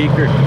speaker.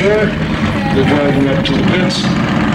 They're driving up to the pits.